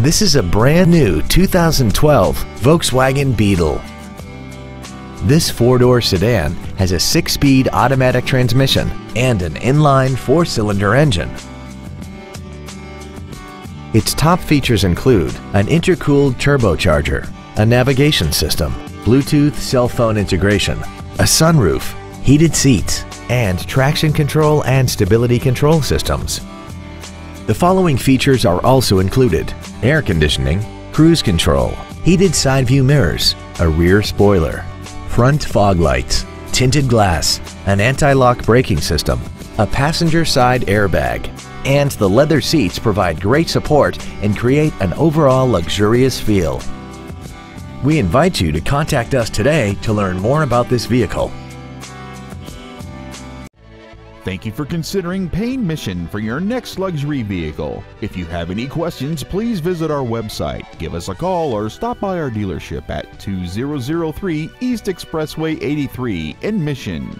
This is a brand new 2012 Volkswagen Beetle. This four-door sedan has a six-speed automatic transmission and an inline four-cylinder engine. Its top features include an intercooled turbocharger, a navigation system, Bluetooth cell phone integration, a sunroof, heated seats, and traction control and stability control systems. The following features are also included. Air conditioning, cruise control, heated side view mirrors, a rear spoiler, front fog lights, tinted glass, an anti-lock braking system, a passenger side airbag, and the leather seats provide great support and create an overall luxurious feel. We invite you to contact us today to learn more about this vehicle. Thank you for considering Payne Mission for your next luxury vehicle. If you have any questions, please visit our website, give us a call, or stop by our dealership at 2003 East Expressway 83 in Mission.